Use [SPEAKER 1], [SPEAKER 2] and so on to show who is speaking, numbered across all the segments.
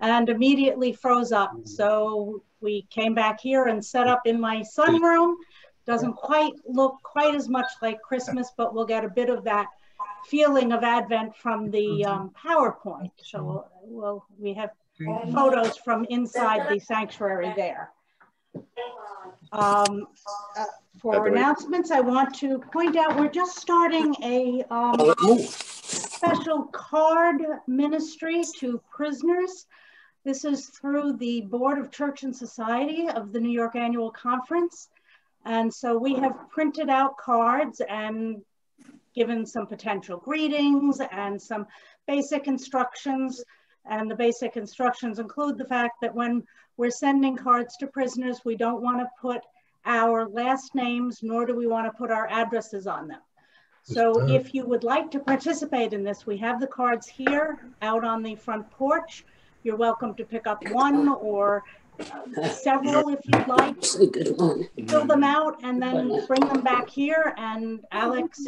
[SPEAKER 1] and immediately froze up. So we came back here and set up in my sunroom. Doesn't quite look quite as much like Christmas, but we'll get a bit of that feeling of Advent from the um, PowerPoint. So we'll, we have photos from inside the sanctuary there. Um, uh, for announcements, I want to point out we're just starting a um, special card ministry to prisoners. This is through the Board of Church and Society of the New York Annual Conference. And so we have printed out cards and given some potential greetings and some basic instructions. And the basic instructions include the fact that when we're sending cards to prisoners, we don't want to put our last names, nor do we want to put our addresses on them. So if you would like to participate in this, we have the cards here out on the front porch. You're welcome to pick up one or uh, several if you'd like. Fill them out and then bring them back here and Alex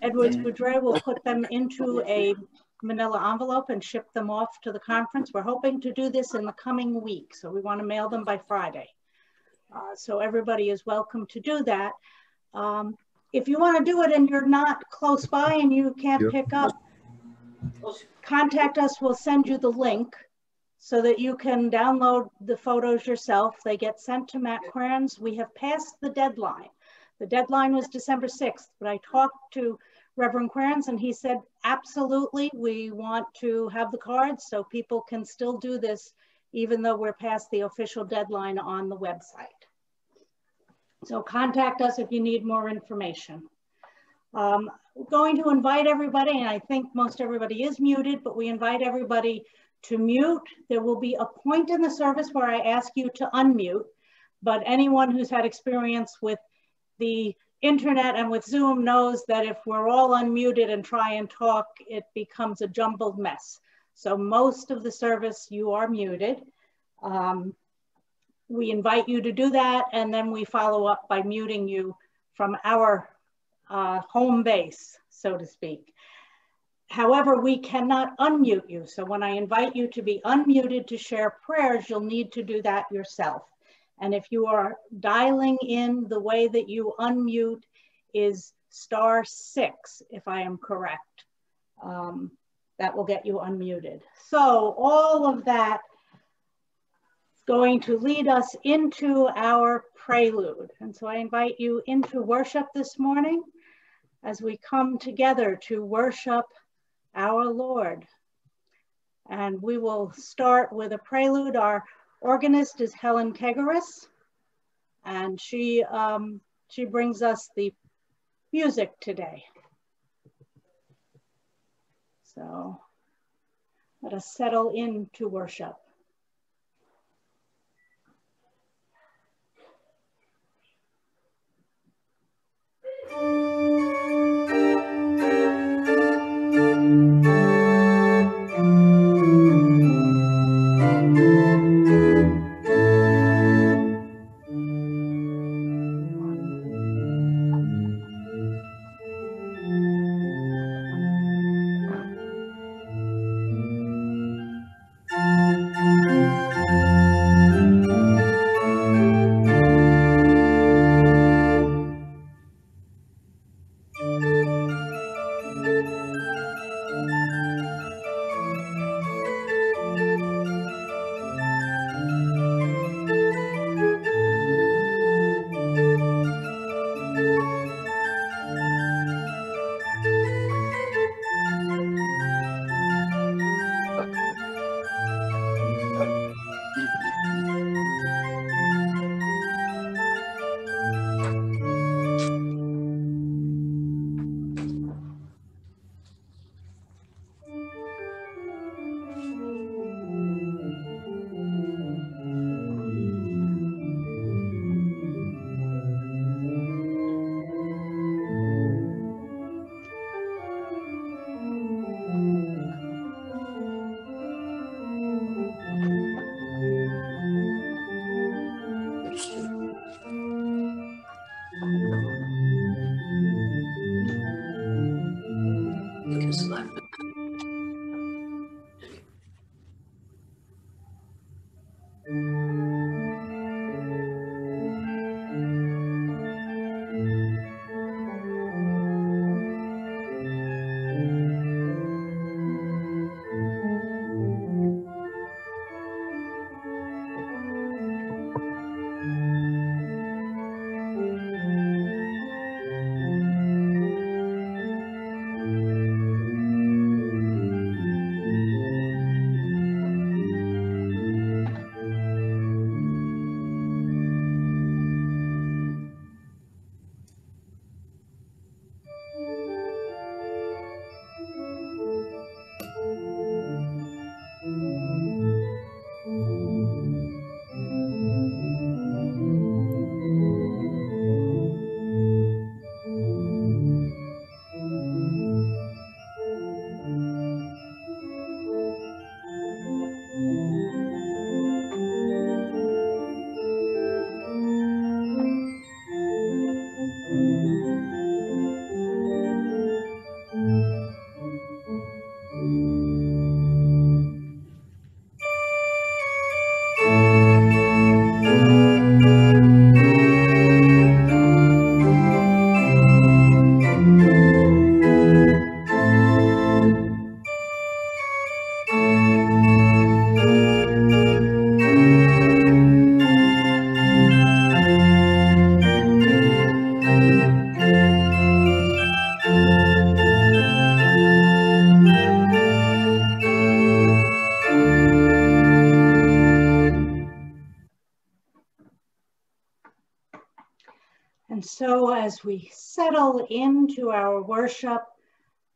[SPEAKER 1] Edwards Boudre will put them into a manila envelope and ship them off to the conference. We're hoping to do this in the coming week. So we want to mail them by Friday. Uh, so everybody is welcome to do that. Um, if you want to do it and you're not close by and you can't yep. pick up, contact us. We'll send you the link so that you can download the photos yourself. They get sent to Matt Querns. We have passed the deadline. The deadline was December 6th, but I talked to Reverend Querns and he said, absolutely, we want to have the cards so people can still do this even though we're past the official deadline on the website. So contact us if you need more information. Um, going to invite everybody, and I think most everybody is muted, but we invite everybody to mute. There will be a point in the service where I ask you to unmute, but anyone who's had experience with the internet and with Zoom knows that if we're all unmuted and try and talk, it becomes a jumbled mess. So most of the service, you are muted. Um, we invite you to do that and then we follow up by muting you from our uh, home base, so to speak. However, we cannot unmute you. So when I invite you to be unmuted to share prayers, you'll need to do that yourself. And if you are dialing in, the way that you unmute is star six, if I am correct. Um, that will get you unmuted. So all of that going to lead us into our prelude. And so I invite you into worship this morning as we come together to worship our Lord. And we will start with a prelude. Our organist is Helen Kegaris, and she, um, she brings us the music today. So let us settle
[SPEAKER 2] in to worship. Our worship,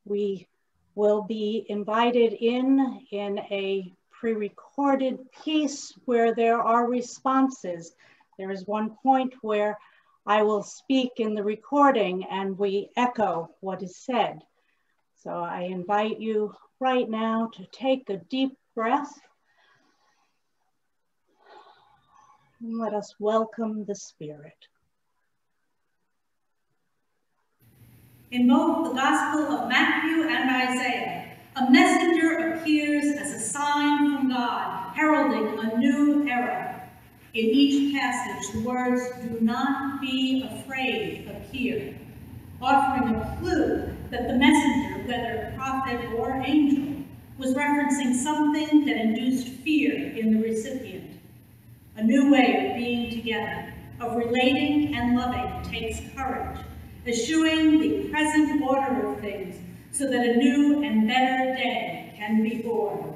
[SPEAKER 2] we will be invited in in a pre-recorded piece where there are responses. There is one point where I will speak in the recording and we echo what is said. So I invite you right now to take a deep breath. And let us welcome the Spirit.
[SPEAKER 1] In both the Gospel of Matthew and Isaiah, a messenger appears as a sign from God, heralding a new era. In each passage, the words, do not be afraid, appear, offering a clue that the messenger, whether prophet or angel, was referencing something that induced fear in the recipient. A new way of being together, of relating and loving takes courage, eschewing the present order of things so that a new and better day can be born.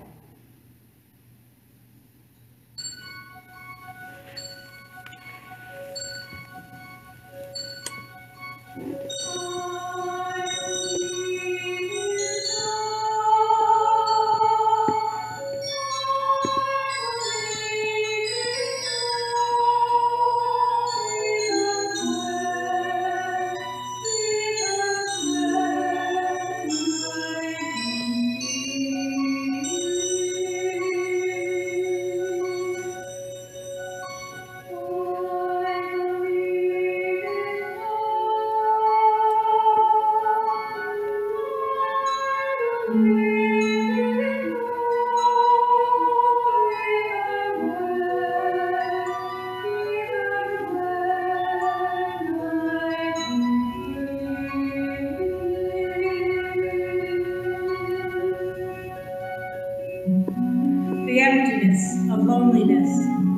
[SPEAKER 1] the emptiness of loneliness,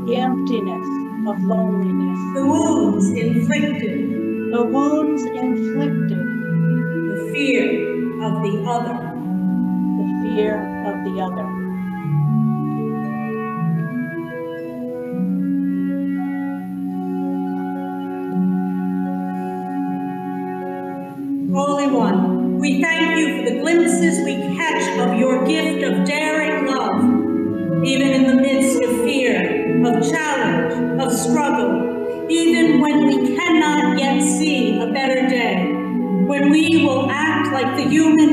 [SPEAKER 1] the emptiness of loneliness, the wounds inflicted, the wounds inflicted, the fear of the other, the fear of the other. when we cannot yet see a better day, when we will act like the human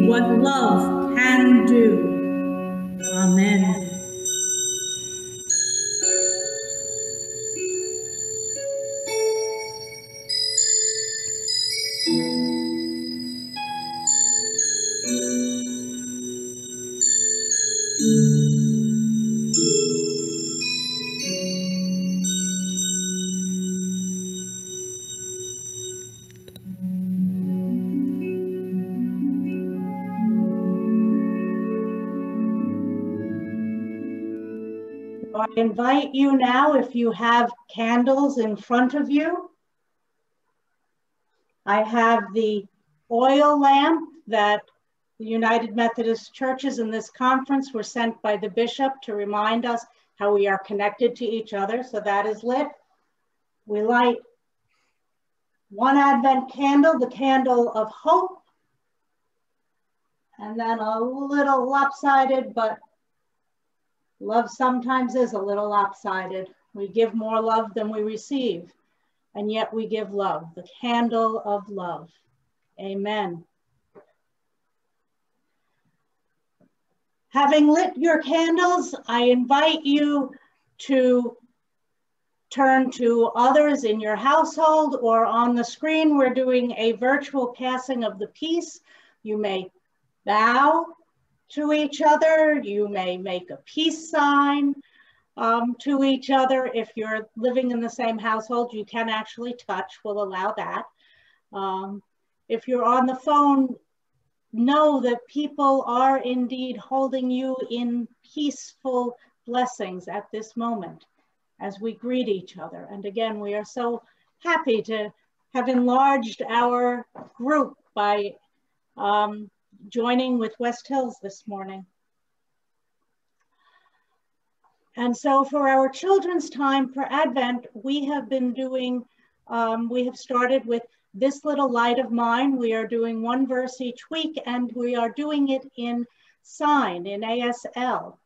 [SPEAKER 1] what love can do.
[SPEAKER 2] Invite you now, if you have candles in front of you. I have the oil lamp that the United Methodist Churches in this conference were sent by the bishop to remind us how we are connected to each other. So that is lit. We light one Advent candle, the candle of hope, and then a little lopsided but Love sometimes is a little lopsided. We give more love than we receive, and yet we give love, the candle of love. Amen.
[SPEAKER 1] Having lit your candles, I invite you to turn to others in your household or on the screen, we're doing a virtual passing of the peace. You may bow to each other. You may make a peace sign um, to each other. If you're living in the same household, you can actually touch, we'll allow that. Um, if you're on the phone, know that people are indeed holding you in peaceful blessings at this moment as we greet each other. And again, we are so happy to have enlarged our group by um, joining with West Hills this morning. And so for our children's time for Advent, we have been doing, um, we have started with This Little Light of Mine. We are doing one verse each week and we are doing it in sign, in ASL.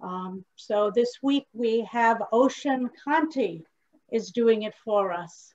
[SPEAKER 1] Um, so this week we have Ocean Conti is doing it for us.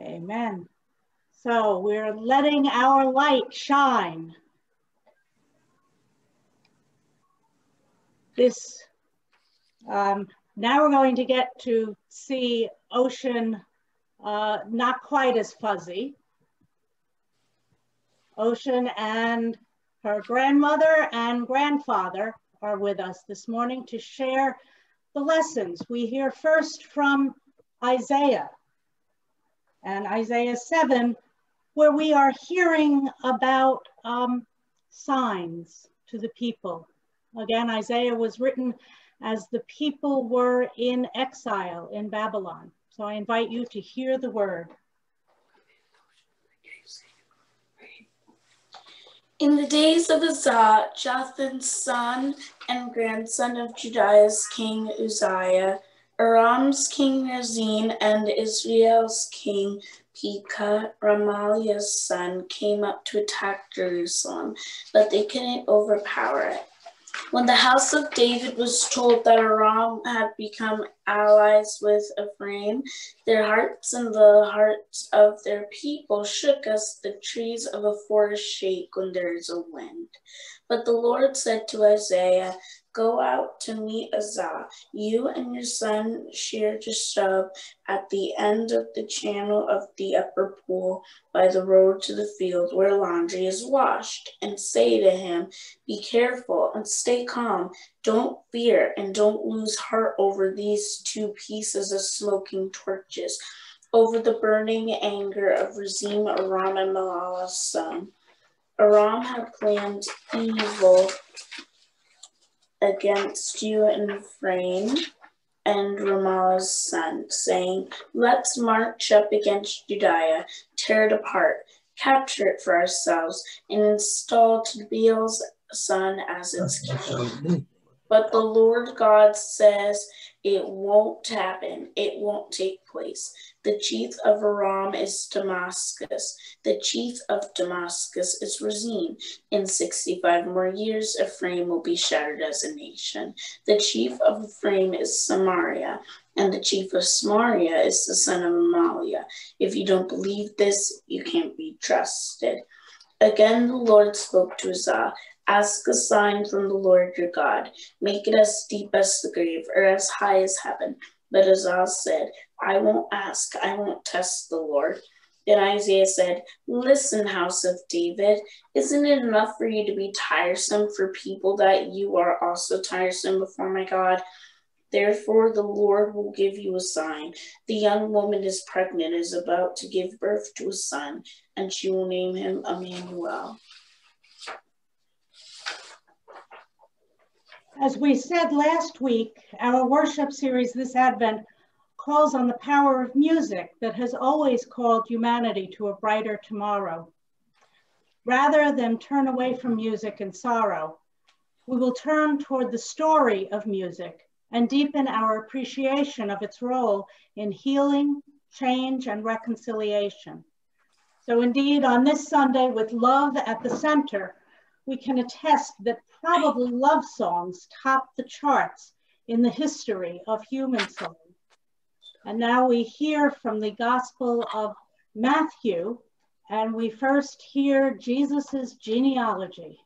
[SPEAKER 1] Amen. So we're letting our light shine. This, um, now we're going to get to see ocean uh, not quite as fuzzy. Ocean and her grandmother and grandfather are with us this morning to share the lessons. We hear first from Isaiah and Isaiah 7, where we are hearing about um, signs to the people. Again, Isaiah was written as the people were in exile in Babylon. So I invite you to hear the word.
[SPEAKER 3] In the days of Uzzah, Jotham's son and grandson of Judah's king Uzziah, Aram's king Rezin and Israel's king Pekah, Remaliah's son, came up to attack Jerusalem, but they couldn't overpower it. When the house of David was told that Aram had become allies with Ephraim, their hearts and the hearts of their people shook as the trees of a forest shake when there is a wind. But the Lord said to Isaiah, Go out to meet Uzzah, you and your son share Shear-jashub, at the end of the channel of the upper pool by the road to the field where laundry is washed, and say to him, Be careful and stay calm. Don't fear and don't lose heart over these two pieces of smoking torches, over the burning anger of Rezin Aram and Malala's son. Aram had planned evil against you and Ephraim and Remaliah's son, saying, Let's march up against Judea, tear it apart, capture it for ourselves, and install Tabaal's son as its king. But the Lord God says it won't happen. It won't take place. The chief of Aram is Damascus. The chief of Damascus is Rezin. In 65 more years, Ephraim will be shattered as a nation. The chief of Ephraim is Samaria, and the chief of Samaria is the son of Remaliah. If you don't believe this, you can't be trusted. Again, the Lord spoke to Uzzah Ask a sign from the Lord your God. Make it as deep as the grave or as high as heaven. But Uzzah said, I won't ask, I won't test the Lord. Then Isaiah said, Listen, house of David, isn't it enough for you to be tiresome for people that you are also tiresome before my God? Therefore, the Lord will give you a sign. The young woman is pregnant, is about to give birth to a son, and she will name him Emmanuel.
[SPEAKER 1] As we said last week, our worship series this Advent calls on the power of music that has always called humanity to a brighter tomorrow. Rather than turn away from music in sorrow, we will turn toward the story of music and deepen our appreciation of its role in healing, change, and reconciliation. So indeed, on this Sunday, with love at the center, we can attest that probably love songs top the charts in the history of human song. And now we hear from the Gospel of Matthew, and we first hear Jesus's genealogy.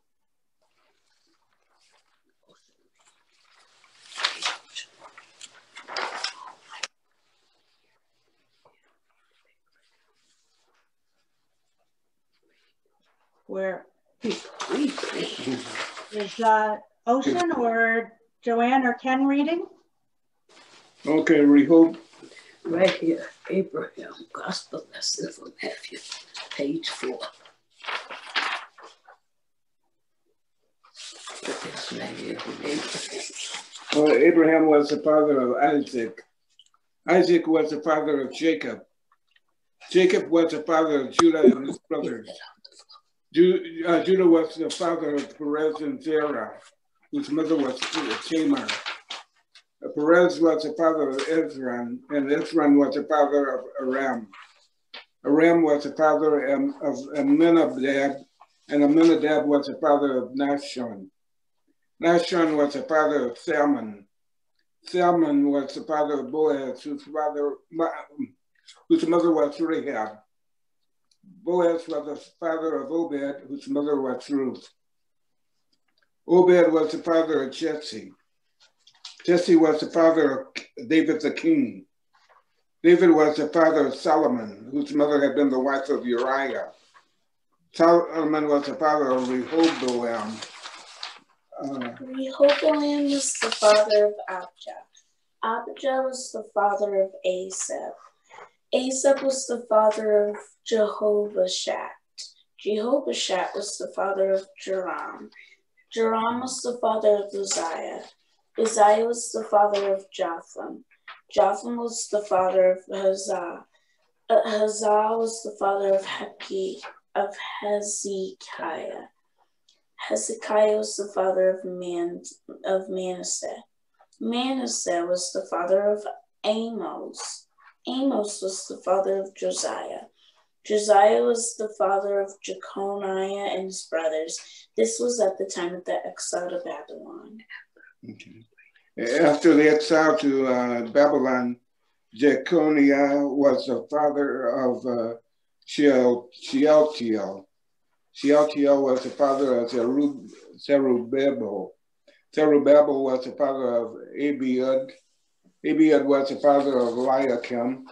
[SPEAKER 1] Where is uh, Ocean or Joanne or Ken reading?
[SPEAKER 4] Okay, we hope.
[SPEAKER 5] Right here, Abraham, Gospel lesson from Matthew, page four.
[SPEAKER 4] Uh, Abraham was the father of Isaac. Isaac was the father of Jacob. Jacob was the father of Judah and his brothers. Ju uh, Judah was the father of Perez and Zerah, whose mother was Tamar. Uh, Perez was the father of Ezron, and Ezron was the father of Aram. Aram was the father of Amminadab, and Amminadab was the father of Nahshon. Nahshon was the father of Salmon. Salmon was the father of Boaz, whose father, whose mother was Rahab. Boaz was the father of Obed, whose mother was Ruth. Obed was the father of Jesse. Jesse was the father of David the king. David was the father of Solomon, whose mother had been the wife of Uriah. Solomon was the father of Rehoboam.
[SPEAKER 3] Uh, Rehoboam was the father of Abijah. Abijah was the father of Asa. Asa was the father of Jehovashat. Jehovashat was the father of Joram. Joram was the father of Uzziah. Uzziah was the father of Jotham. Jotham was the father of Hazah. Uh, Hazah was the father of Heki, of Hezekiah. Hezekiah was the father of Man of Manasseh. Manasseh was the father of Amos. Amos was the father of Josiah. Josiah was the father of Jeconiah and his brothers. This was at the time of the exile to Babylon.
[SPEAKER 4] Okay. After the exile to uh, Babylon, Jeconiah was the father of uh, Shealtiel. Shealtiel was the father of Zerubbabel. Zerubbabel was the father of Abiud. Abiud was the father of Eliakim.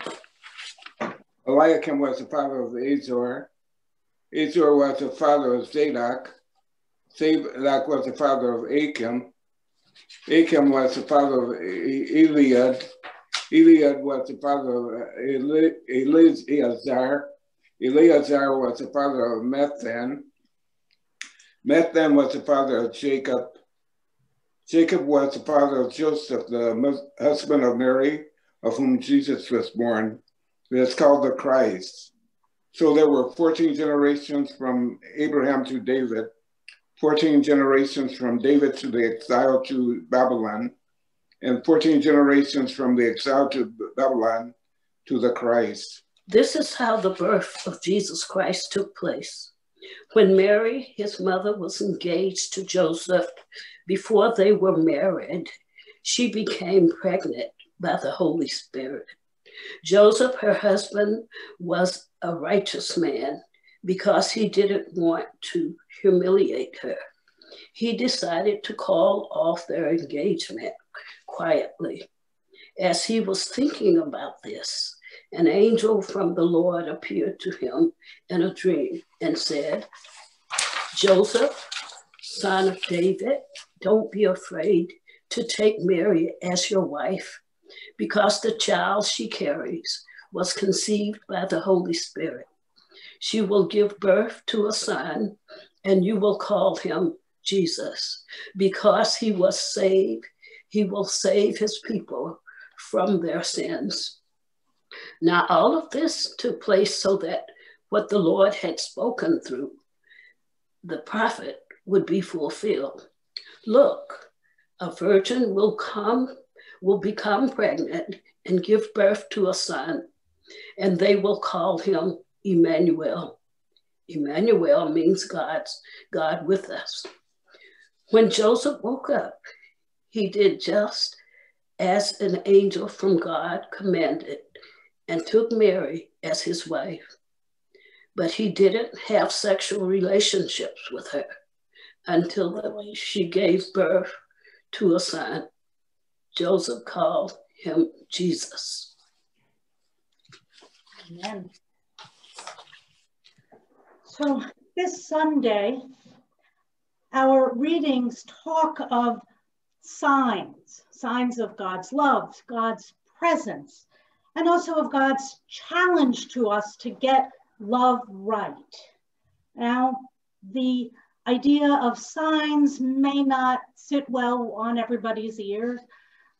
[SPEAKER 4] Eliakim was the father of Azor. Azor was the father of Zadok. Zadok was the father of Achim. Achim was the father of Eliud. Eliud was the father of Eleazar. Eleazar was the father of Matthan. Matthan was the father of Jacob. Jacob was the father of Joseph, the husband of Mary, of whom Jesus was born. It's called the Christ. So there were 14 generations from Abraham to David, 14 generations from David to the exile to Babylon, and 14 generations from the exile to Babylon to the Christ.
[SPEAKER 5] This is how the birth of Jesus Christ took place. When Mary, his mother, was engaged to Joseph before they were married, she became pregnant by the Holy Spirit. Joseph, her husband, was a righteous man because he didn't want to humiliate her. He decided to call off their engagement quietly. As he was thinking about this, an angel from the Lord appeared to him in a dream and said, Joseph, son of David, don't be afraid to take Mary as your wife because the child she carries was conceived by the Holy Spirit. She will give birth to a son, and you will call him Jesus. Because he was saved, he will save his people from their sins. Now, all of this took place so that what the Lord had spoken through the prophet would be fulfilled. Look, a virgin will come, will become pregnant and give birth to a son, and they will call him Emmanuel. Emmanuel means God's God with us. When Joseph woke up, he did just as an angel from God commanded and took Mary as his wife. But he didn't have sexual relationships with her until she gave birth to a son. Joseph called him Jesus.
[SPEAKER 1] Amen. So this Sunday, our readings talk of signs, signs of God's love, God's presence, and also of God's challenge to us to get love right. Now, the idea of signs may not sit well on everybody's ears.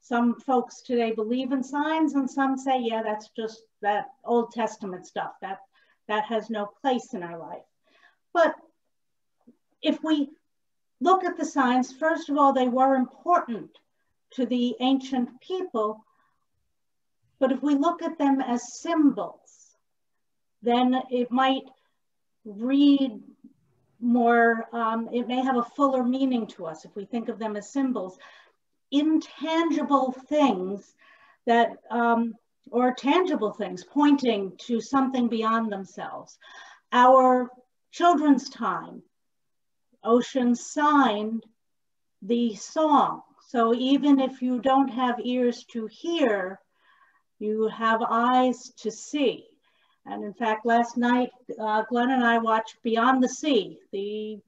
[SPEAKER 1] Some folks today believe in signs and some say, yeah, that's just that Old Testament stuff. That, that has no place in our life. But if we look at the signs, first of all, they were important to the ancient people. But if we look at them as symbols, then it might read more, um, it may have a fuller meaning to us if we think of them as symbols. Intangible things that, um, or tangible things pointing to something beyond themselves. Our children's time, Ocean signed the song. So even if you don't have ears to hear, you have eyes to see. And in fact, last night, uh, Glenn and I watched Beyond the Sea, the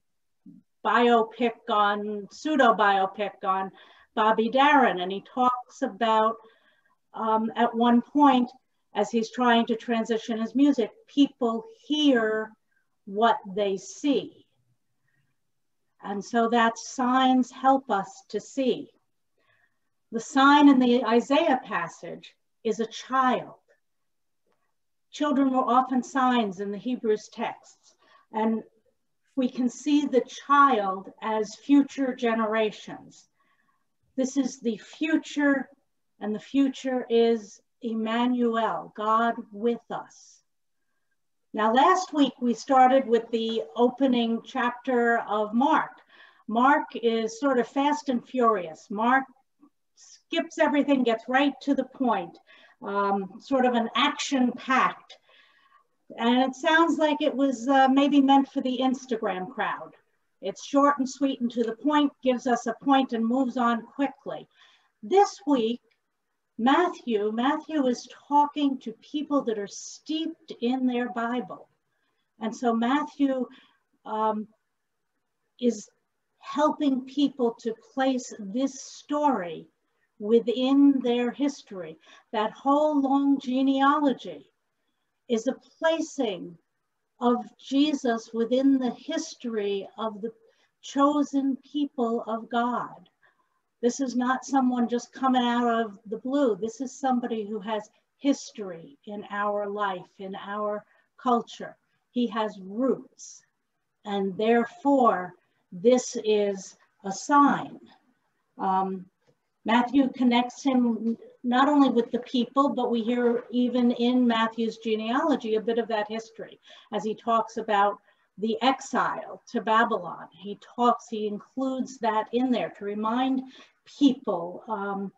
[SPEAKER 1] biopic on, pseudo biopic on Bobby Darin. And he talks about, um, at one point, as he's trying to transition his music, people hear what they see. And so that signs help us to see. The sign in the Isaiah passage is a child. Children were often signs in the Hebrews texts, and we can see the child as future generations. This is the future, and the future is Emmanuel, God with us. Now, last week we started with the opening chapter of Mark. Mark is sort of fast and furious. Mark skips everything, gets right to the point um, sort of an action packed. And it sounds like it was uh, maybe meant for the Instagram crowd. It's short and sweet and to the point, gives us a point and moves on quickly. This week, Matthew, Matthew is talking to people that are steeped in their Bible. And so Matthew um, is helping people to place this story within their history. That whole long genealogy is a placing of Jesus within the history of the chosen people of God. This is not someone just coming out of the blue. This is somebody who has history in our life, in our culture. He has roots. And therefore, this is a sign. Um, Matthew connects him not only with the people, but we hear even in Matthew's genealogy a bit of that history as he talks about the exile to Babylon. He talks, he includes that in there to remind people um,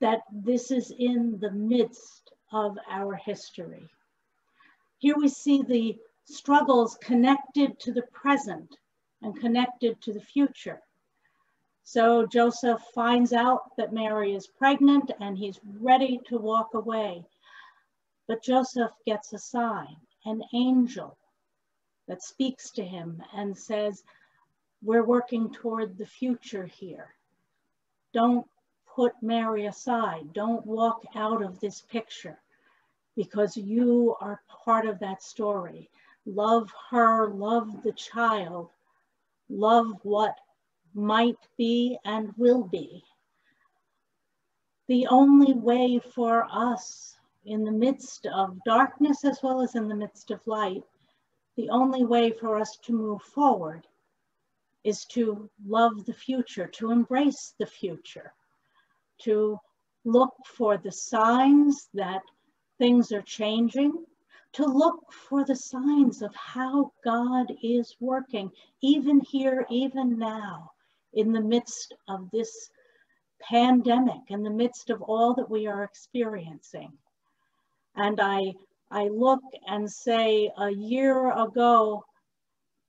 [SPEAKER 1] that this is in the midst of our history. Here we see the struggles connected to the present and connected to the future. So Joseph finds out that Mary is pregnant and he's ready to walk away. But Joseph gets a sign, an angel that speaks to him and says, we're working toward the future here. Don't put Mary aside. Don't walk out of this picture because you are part of that story. Love her, love the child, love what might be and will be. The only way for us in the midst of darkness as well as in the midst of light, the only way for us to move forward is to love the future, to embrace the future, to look for the signs that things are changing, to look for the signs of how God is working, even here, even now, in the midst of this pandemic, in the midst of all that we are experiencing. And I, I look and say, a year ago,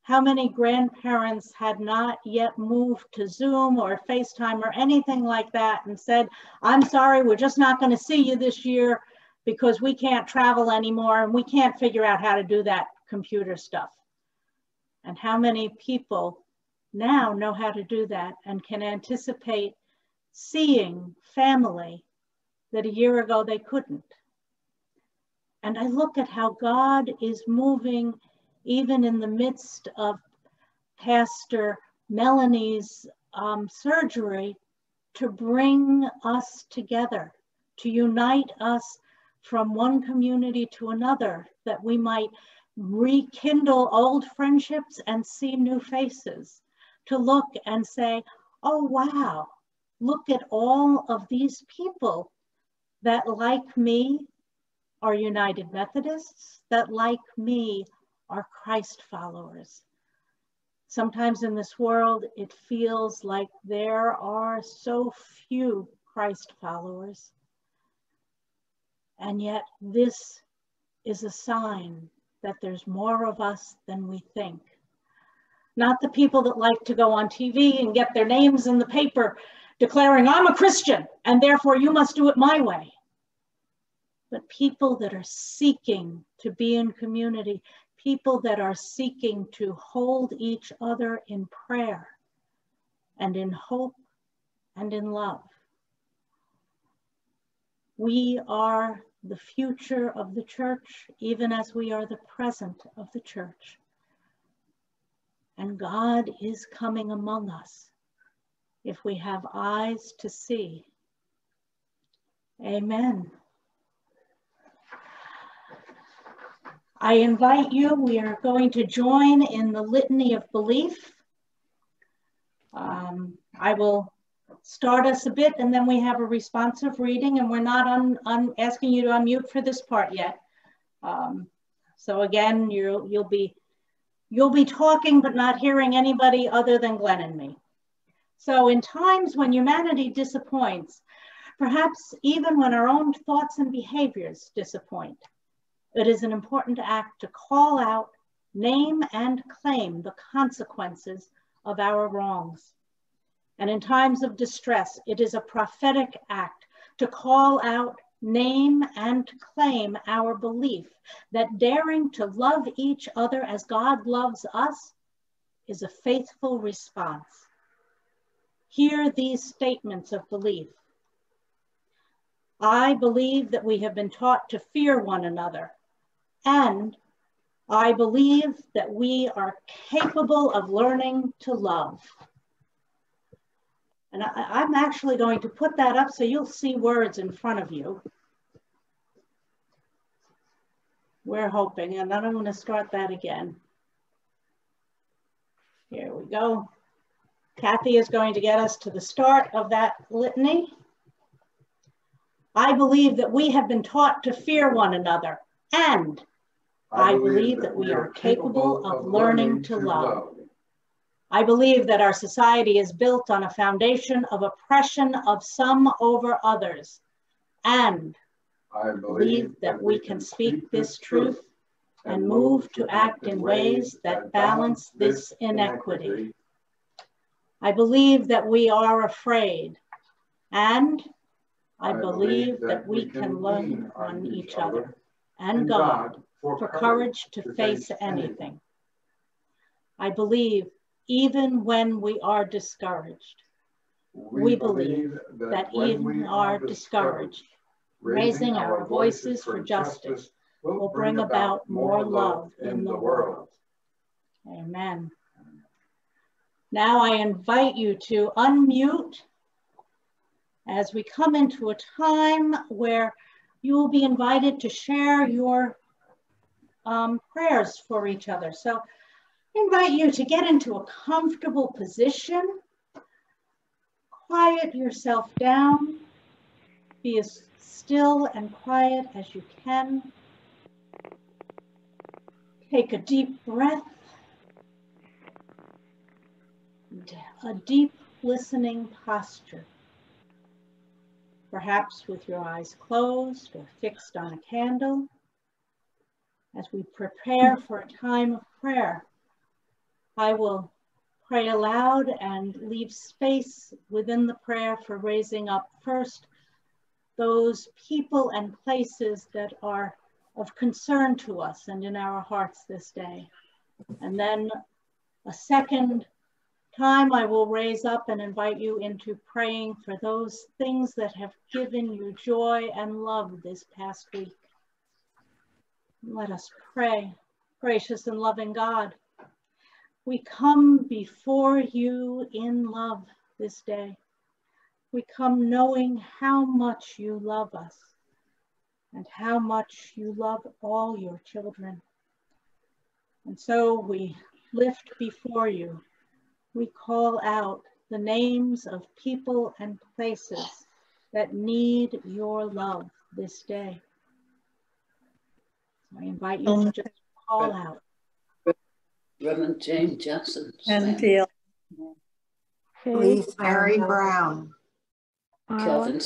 [SPEAKER 1] how many grandparents had not yet moved to Zoom or FaceTime or anything like that and said, I'm sorry, we're just not going to see you this year because we can't travel anymore and we can't figure out how to do that computer stuff. And how many people now know how to do that and can anticipate seeing family that a year ago they couldn't. And I look at how God is moving even in the midst of Pastor Melanie's um, surgery to bring us together, to unite us from one community to another, that we might rekindle old friendships and see new faces, to look and say, oh, wow, look at all of these people that, like me, are United Methodists, that, like me, are Christ followers. Sometimes in this world, it feels like there are so few Christ followers. And yet, this is a sign that there's more of us than we think. Not the people that like to go on TV and get their names in the paper declaring, I'm a Christian, and therefore you must do it my way. But people that are seeking to be in community, people that are seeking to hold each other in prayer and in hope and in love. We are the future of the church, even as we are the present of the church. And God is coming among us if we have eyes to see. Amen. I invite you, we are going to join in the litany of belief. Um, I will start us a bit and then we have a responsive reading and we're not on, on asking you to unmute for this part yet. Um, so again, you'll, you'll, be, you'll be talking but not hearing anybody other than Glenn and me. So in times when humanity disappoints, perhaps even when our own thoughts and behaviors disappoint, it is an important act to call out, name, and claim the consequences of our wrongs. And in times of distress, it is a prophetic act to call out, name, and claim our belief that daring to love each other as God loves us is a faithful response. Hear these statements of belief. I believe that we have been taught to fear one another and I believe that we are capable of learning to love. And I, am actually going to put that up so you'll see words in front of you. We're hoping, and then I'm going to start that again. Here we go. Kathy is going to get us to the start of that litany. I believe that we have been taught to fear one another and I believe that we are capable of learning to love. I believe that our society is built on a foundation of oppression of some over others. And I believe that we can speak this truth and move to act in ways that balance this inequity. I believe that we are afraid and I believe that we can learn on each other and God for, for courage to face anything. I believe even when we are discouraged, we, we believe that, that even we are discouraged, raising our voices for justice will bring about more love in the world. Amen. Now I invite you to unmute as we come into a time where you will be invited to share your um, prayers for each other. So invite you to get into a comfortable position. Quiet yourself down. Be as still and quiet as you can. Take a deep breath. A deep listening posture. Perhaps with your eyes closed or fixed on a candle. As we prepare for a time of prayer, I will pray aloud and leave space within the prayer for raising up first those people and places that are of concern to us and in our hearts this day. And then a second time I will raise up and invite you into praying for those things that have given you joy and love this past week. Let us pray. Gracious and loving God, we come before you in love this day. We come knowing how much you love us and how much you love all your children. And so we lift before you, we call out the names of people and places that need your love this day. I invite you to um, just call out.
[SPEAKER 5] Reverend Jane Johnson.
[SPEAKER 6] Enfield.
[SPEAKER 7] Lee Mary Brown.
[SPEAKER 5] Kelvin.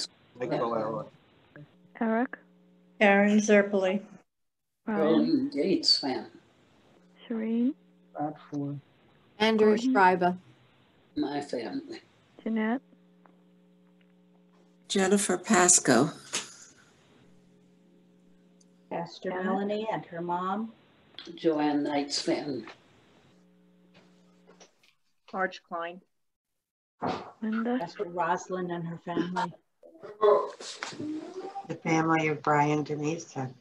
[SPEAKER 8] Eric.
[SPEAKER 6] Karen Zerpeli.
[SPEAKER 8] Ryan.
[SPEAKER 5] Roland Gates fan.
[SPEAKER 8] Shireen.
[SPEAKER 7] Andrew
[SPEAKER 8] Gordon.
[SPEAKER 7] Schreiber.
[SPEAKER 5] My family.
[SPEAKER 8] Jeanette.
[SPEAKER 9] Jennifer Pasco.
[SPEAKER 1] Pastor Melanie and her mom.
[SPEAKER 5] Joanne Knight's family.
[SPEAKER 6] Marge Klein.
[SPEAKER 8] Linda.
[SPEAKER 1] Pastor Rosalind and her family.
[SPEAKER 7] The family of Brian Denisa.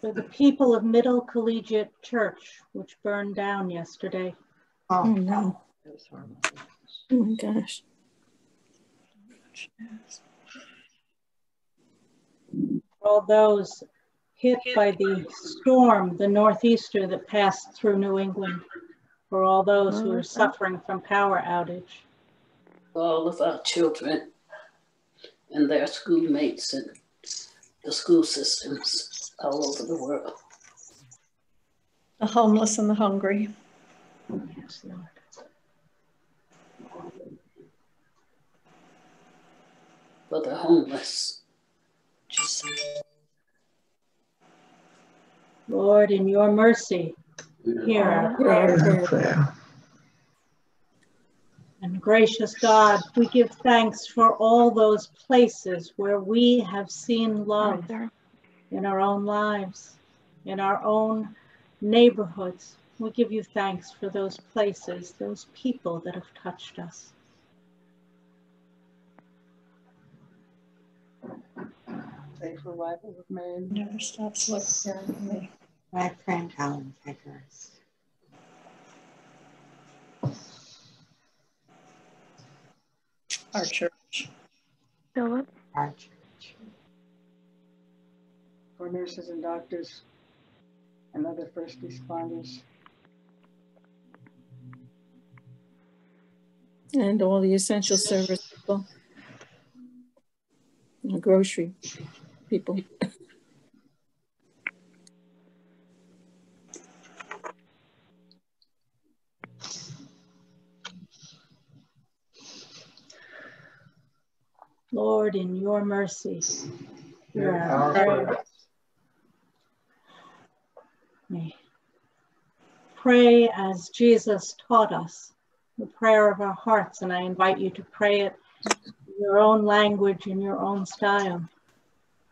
[SPEAKER 1] For the people of Middle Collegiate Church, which burned down yesterday.
[SPEAKER 6] Oh,
[SPEAKER 7] Oh,
[SPEAKER 6] no. Oh, my gosh.
[SPEAKER 1] For all those hit by the storm, the northeaster that passed through New England. For all those who are mm-hmm. suffering from power outage.
[SPEAKER 5] All of our children and their schoolmates and the school systems all over the world.
[SPEAKER 6] The homeless and the hungry.
[SPEAKER 1] Yes, Lord.
[SPEAKER 5] For the homeless. Jesus.
[SPEAKER 1] Lord, in your mercy, hear our prayer. And gracious God, we give thanks for all those places where we have seen love in our own lives, in our own neighborhoods. We give you thanks for those places, those people that have touched us.
[SPEAKER 6] Safe arrival of Mary. Never stops looking for me.
[SPEAKER 7] My friend Helen Vickers.
[SPEAKER 6] Our church.
[SPEAKER 8] Philip.
[SPEAKER 7] Our church.
[SPEAKER 10] for nurses and doctors and other first responders.
[SPEAKER 6] And all the essential service people. The grocery people.
[SPEAKER 1] Lord, in your mercy, hear our prayer. May pray as Jesus taught us, the prayer of our hearts, and I invite you to pray it in your own language, in your own style.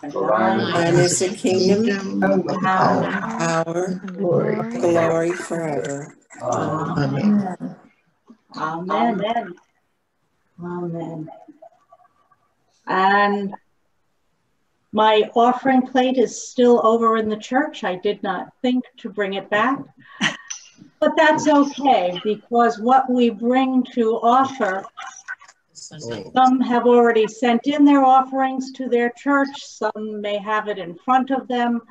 [SPEAKER 9] For thine is the kingdom,
[SPEAKER 7] power,
[SPEAKER 9] power,
[SPEAKER 7] glory.
[SPEAKER 9] glory forever.
[SPEAKER 7] Amen.
[SPEAKER 1] Amen. Amen. And my offering plate is still over in the church. I did not think to bring it back. But that's okay because what we bring to offer, some have already sent in their offerings to their church, some may have it in front of them.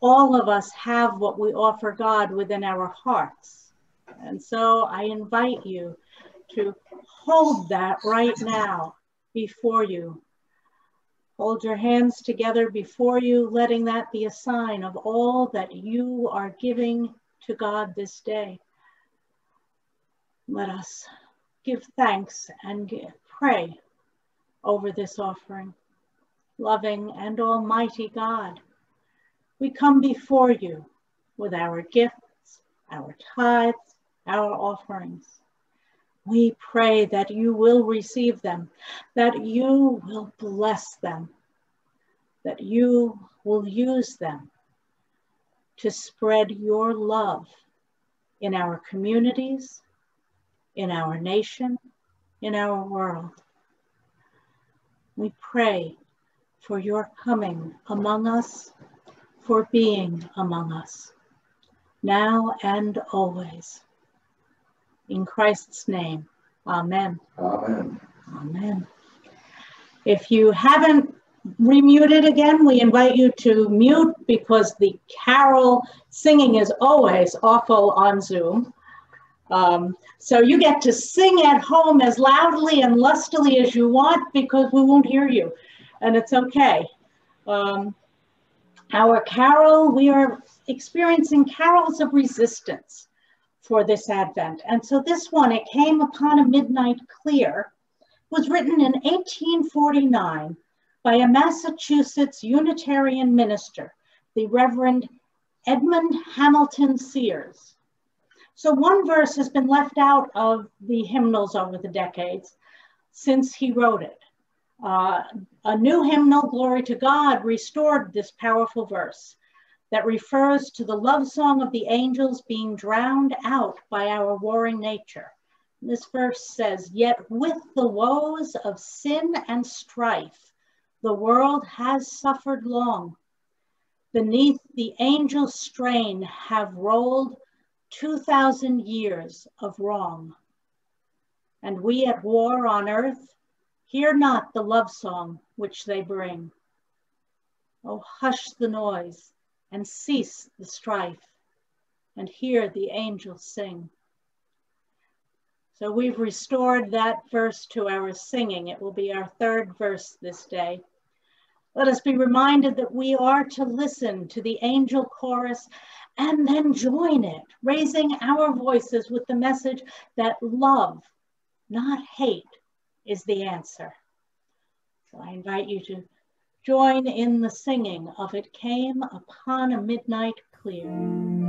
[SPEAKER 1] All of us have what we offer God within our hearts. And so I invite you to hold that right now before you. Hold your hands together before you, letting that be a sign of all that you are giving to God this day. Let us give thanks and pray over this offering. Loving and almighty God, we come before you with our gifts, our tithes, our offerings. We pray that you will receive them, that you will bless them, that you will use them to spread your love in our communities, in our nation, in our world. We pray for your coming among us, for being among us, now and always. In Christ's name, amen.
[SPEAKER 4] Amen.
[SPEAKER 1] Amen. If you haven't remuted again, we invite you to mute because the carol singing is always awful on Zoom. Um, so you get to sing at home as loudly and lustily as you want because we won't hear you, and it's okay. Um, our carol, we are experiencing carols of resistance for this Advent. And so this one, it came upon a midnight clear, was written in 1849 by a Massachusetts Unitarian minister, the Reverend Edmund Hamilton Sears. So one verse has been left out of the hymnals over the decades since he wrote it. Uh, a new hymnal, Glory to God, restored this powerful verse that refers to the love song of the angels being drowned out by our warring nature. This verse says, Yet with the woes of sin and strife, the world has suffered long. Beneath the angel strain have rolled 2,000 years of wrong. And we at war on earth hear not the love song which they bring. Oh, hush the noise and cease the strife and hear the angels sing. So we've restored that verse to our singing. It will be our third verse this day. Let us be reminded that we are to listen to the angel chorus and then join it, raising our voices with the message that love, not hate, is the answer. So I invite you to join in the singing of It Came Upon a Midnight Clear.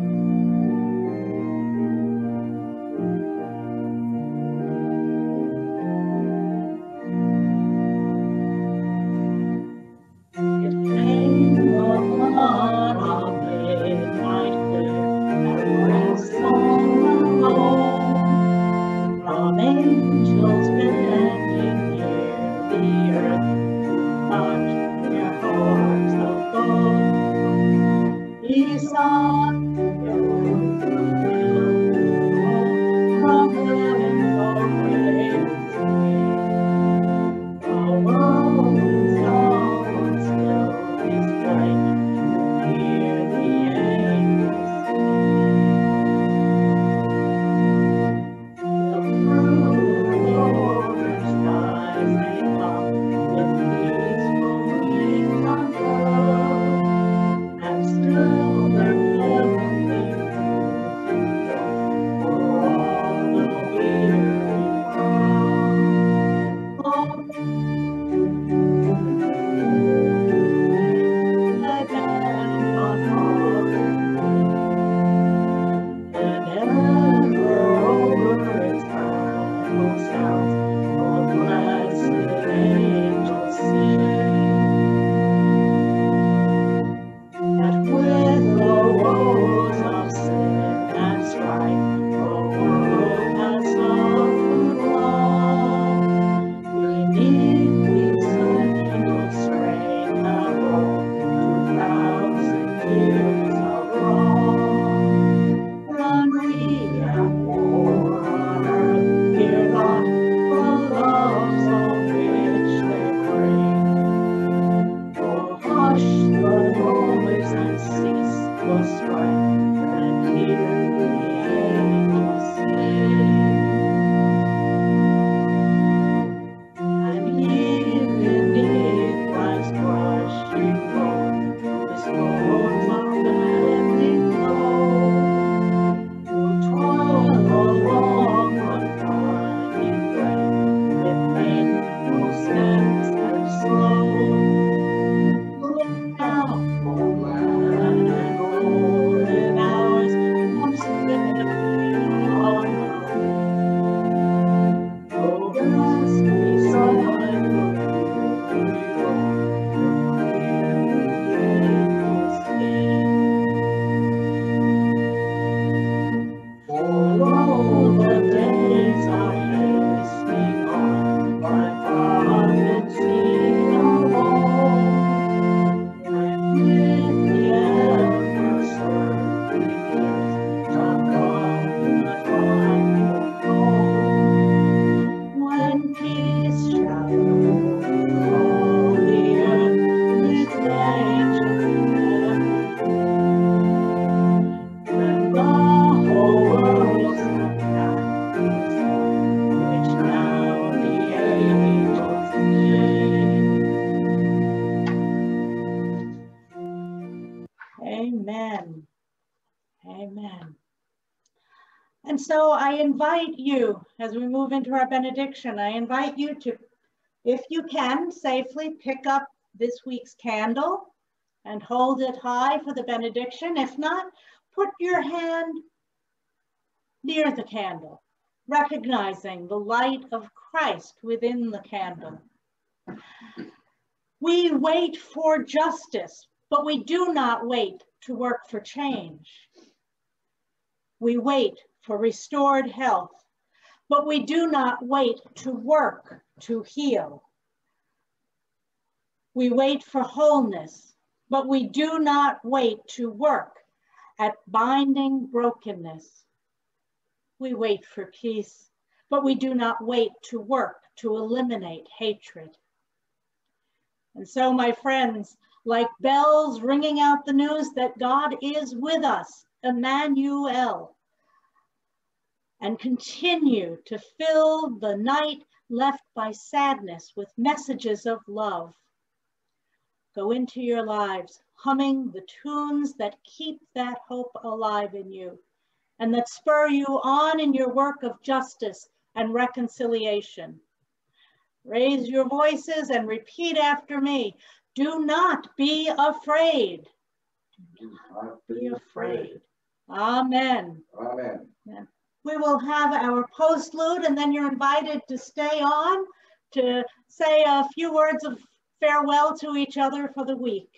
[SPEAKER 1] Into our benediction, I invite you to, if you can, safely pick up this week's candle and hold it high for the benediction. If not, put your hand near the candle, recognizing the light of Christ within the candle. We wait for justice, but we do not wait to work for change. We wait for restored health, but we do not wait to work to heal. We wait for wholeness, but we do not wait to work at binding brokenness. We wait for peace, but we do not wait to work to eliminate hatred. And so, my friends, like bells ringing out the news that God is with us, Emmanuel, and continue to fill the night left by sadness with messages of love. Go into your lives humming the tunes that keep that hope alive in you and that spur you on in your work of justice and reconciliation. Raise your voices and repeat after me. Do not be afraid.
[SPEAKER 11] Do not be afraid.
[SPEAKER 1] Amen.
[SPEAKER 11] Amen.
[SPEAKER 1] We will have our postlude and then you're invited to stay on to say a few words of farewell to each other for the week.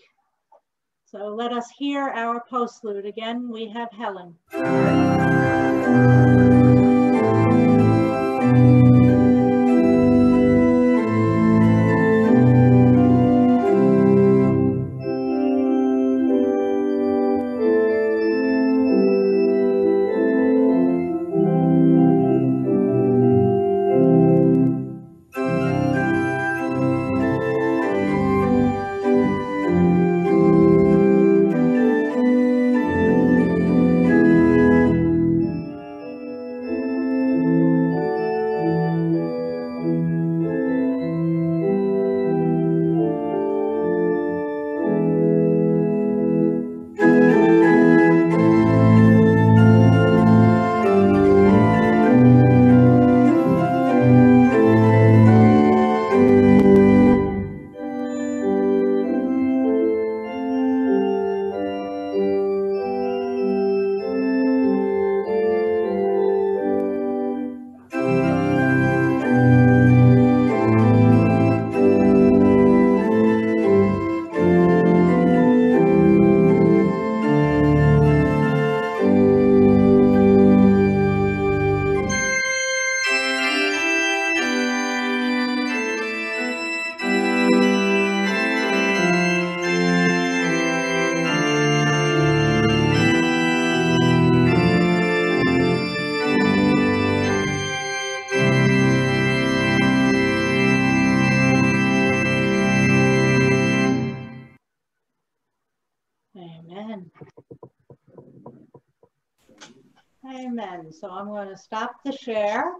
[SPEAKER 1] So let us hear our postlude. Again, we have Helen. Share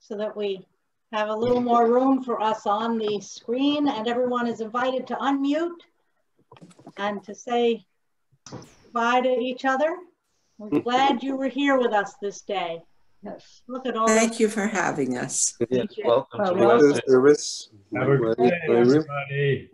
[SPEAKER 1] so that we have a little more room for us on the screen and everyone is invited to unmute and to say bye to each other. We're glad you were here with us this day.
[SPEAKER 10] Yes.
[SPEAKER 1] Look at all
[SPEAKER 9] Thank you for having us.
[SPEAKER 12] Yes,
[SPEAKER 1] you.
[SPEAKER 12] welcome to
[SPEAKER 10] Welcome.
[SPEAKER 12] the
[SPEAKER 11] service.
[SPEAKER 13] Have a good day, everybody.